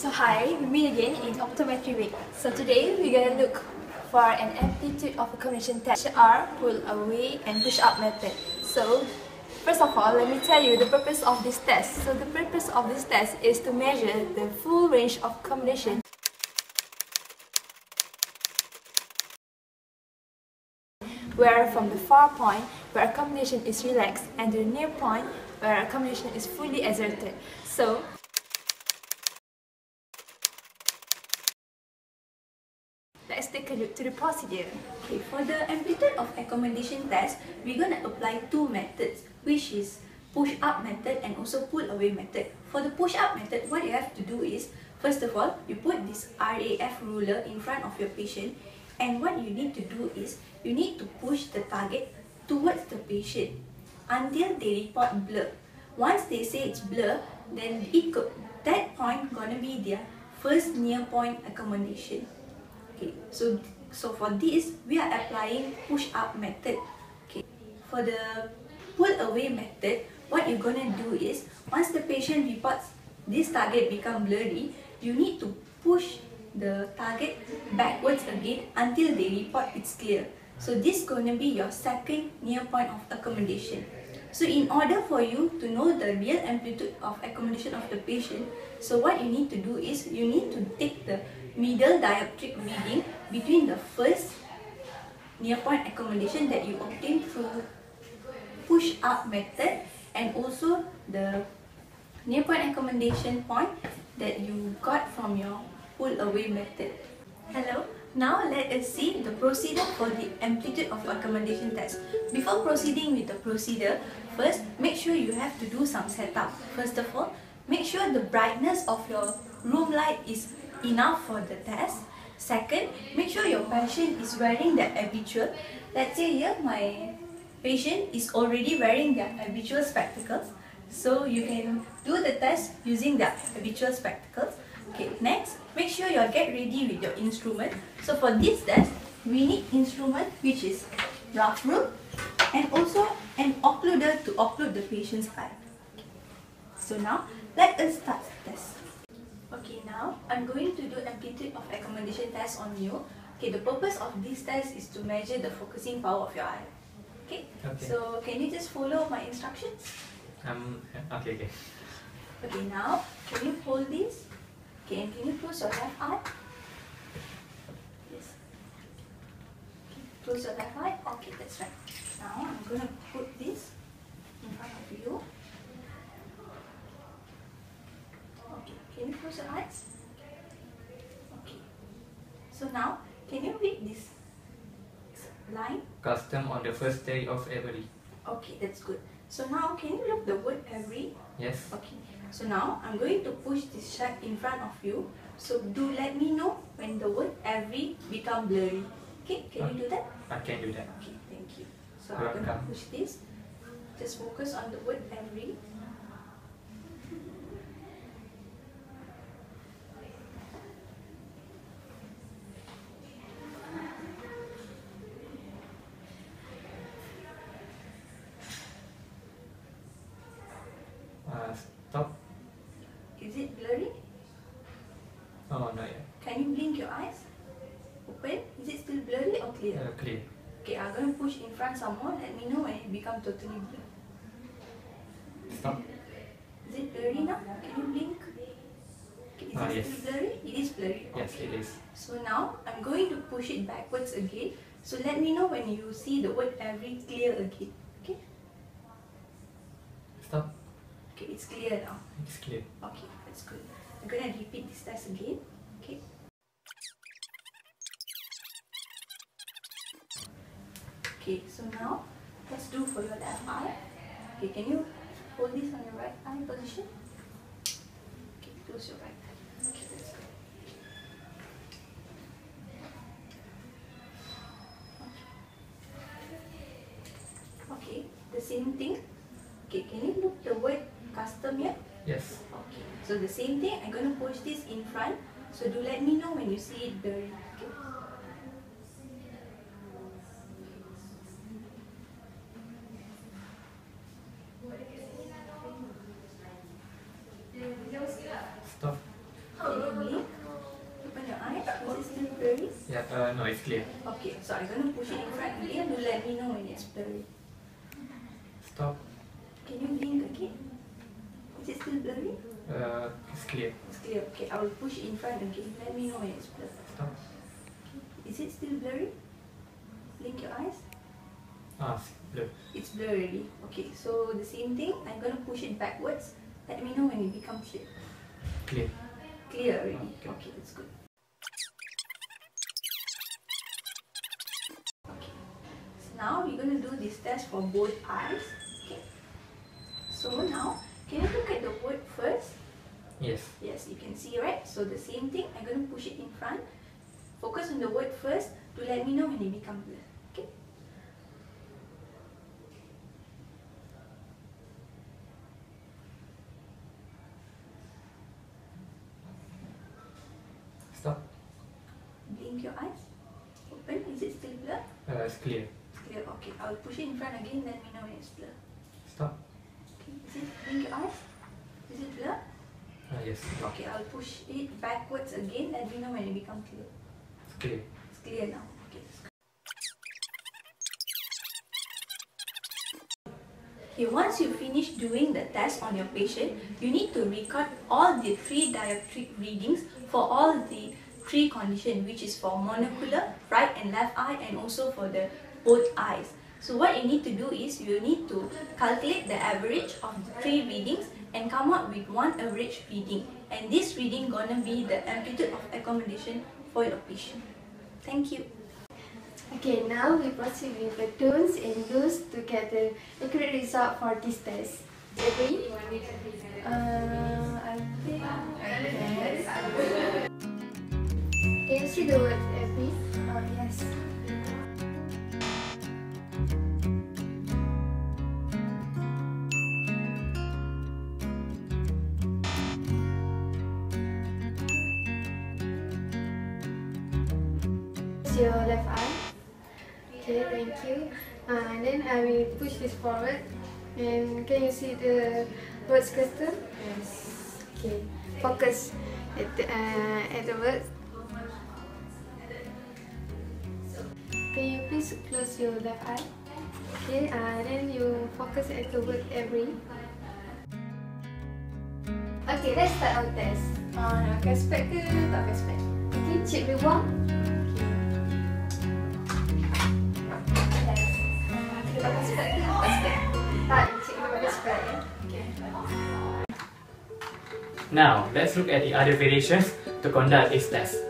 So hi, we meet again in optometry week. So today we're gonna look for an amplitude of accommodation test, which are pull away and push up method. So first of all, let me tell you the purpose of this test. So the purpose of this test is to measure the full range of accommodation where from the far point where accommodation is relaxed and the near point where accommodation is fully exerted. So the procedure. Okay, for the amplitude of accommodation test, we're going to apply two methods, which is push up method and also pull away method. For the push up method, what you have to do is, first of all, you put this RAF ruler in front of your patient and what you need to do is, you need to push the target towards the patient until they report blur. Once they say it's blur, then it could, that point gonna be their first near point accommodation. Okay, so so for this we are applying push up method. Okay, for the pull away method, what you're gonna do is once the patient reports this target become blurry, you need to push the target backwards again until they report it's clear. So this gonna be your second near point of accommodation. So in order for you to know the real amplitude of accommodation of the patient, so what you need to do is you need to take the middle dioptric reading between the first near point accommodation that you obtain through push up method and also the near point accommodation point that you got from your pull away method. Hello, now let us see the procedure for the amplitude of accommodation test. Before proceeding with the procedure, first make sure you have to do some setup. First of all, make sure the brightness of your room light is enough for the test. Second, make sure your patient is wearing their habitual. Let's say here my patient is already wearing their habitual spectacles. So you can do the test using their habitual spectacles. Okay, next, make sure you get ready with your instrument. So for this test, we need instrument which is RAF rule and also an occluder to occlude the patient's eye. So now, let us start the test. Okay, now I'm going to do amplitude of accommodation test on you. Okay, the purpose of this test is to measure the focusing power of your eye. Okay, Okay. so can you just follow my instructions? Um, okay, okay. Okay, now can you hold this? Okay, and can you close your left eye? Yes. Okay, close your left eye. Okay, that's right. Now I'm gonna put this in front of you. Okay, can you close your eyes? Okay. So now, can you read this line? Custom on the first day of every. Okay, that's good. So now, can you look the word every? Yes. Okay, so now I'm going to push this shut in front of you. So do let me know when the word every become blurry. Okay, can you do that? I can do that. Okay, thank you. So I'm going to push this. Just focus on the word every. Uh, stop. Is it blurry? Oh, not yet. Can you blink your eyes? Open. Is it still blurry or clear? Uh, clear. Okay, I'm going to push in front some more. Let me know when it become totally blur. Stop. Is it blurry now? Can you blink? Okay, is Ah, it yes. still blurry? It is blurry. Yes, it is. So now I'm going to push it backwards again. So let me know when you see the word every clear again. Okay? Stop. Okay, it's clear now. It's clear. Okay, that's good. I'm gonna repeat this test again. Okay. Okay, so now let's do for your left eye. Okay, can you hold this on your right eye position? Okay, close your right eye. Okay. Okay, the same thing. So the same thing, I'm going to push this in front. So do let me know when you see it blurry. Yeah, Uh, no, it's clear. Okay, so I'm gonna push it in front again. do let me know when it's blurry. I will push in front again. Let me know when it's blurry. Stop. Is it still blurry? Blink your eyes. Ah, s- blur. It's blurry already. Okay, so the same thing. I'm gonna push it backwards. Let me know when it becomes clear. Clear. Clear already. Okay. Okay, that's good. Okay. So now we're gonna do this test for both eyes. Okay. So now, can you look at the word first? Yes. Yes, you can see, right? So the same thing, I'm going to push it in front. Focus on the word first to let me know when it becomes blur. Okay? Stop. Blink your eyes. Open. Is it still blur? Uh, it's clear. It's clear. Okay, I'll push it in front again, let me know when it's blur. Stop. Okay, is it, blink your eyes. Is it blur? Uh, yes. Okay, I'll push it backwards again, let me know when it becomes clear. It's clear. It's clear now. Okay. Okay, once you finish doing the test on your patient, you need to record all the three dioptric readings for all the three conditions, which is for monocular, right and left eye, and also for the both eyes. So what you need to do is you need to calculate the average of the three readings and come up with one average reading. And this reading gonna be the amplitude of accommodation for your patient. Thank you. Okay, now we proceed with the do's and do's to get the accurate result for this test. Agree? Uh, I think guess. Can you see the word every? Oh, yes. Your left eye. Okay, thank you. Uh, and then I will push this forward. And can you see the words cursor? Yes. Okay. Focus at the, uh, at the words. Can you please close your left eye? Okay, uh, then you focus at the word every. Okay, let's start our test. Uh, nak pakai spek ke tak pakai spek? Okay, cik boleh buang. Now, let's look at the other variations to conduct this test.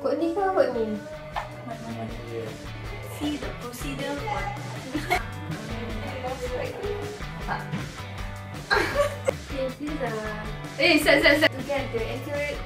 Kod ni ke kod ni? See the procedure for Okay, please uh, Eh, set, set, set. To get the accurate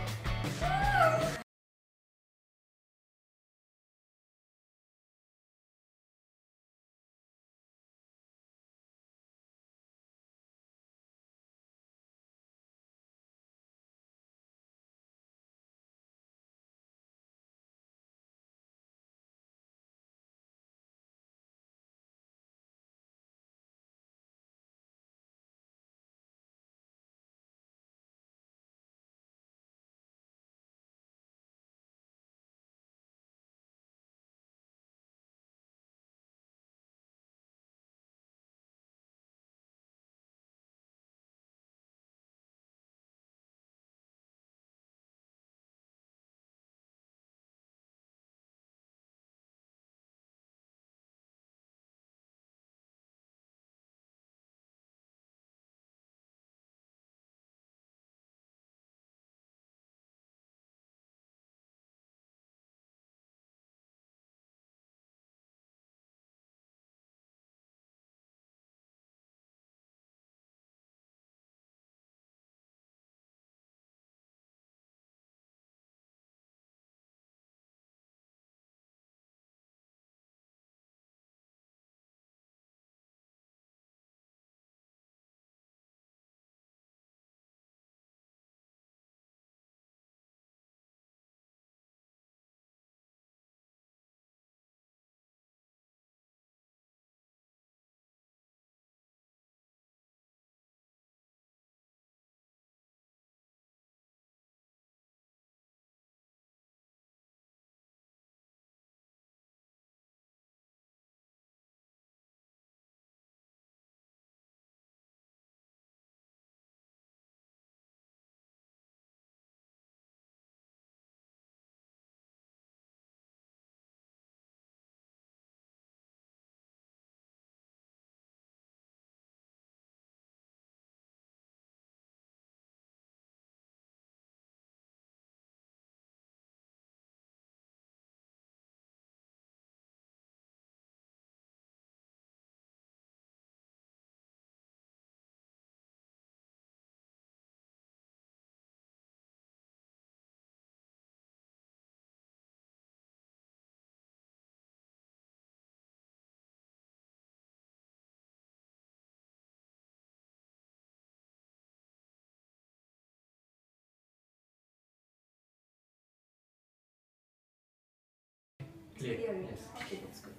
Clear. Yes. Okay, that's good.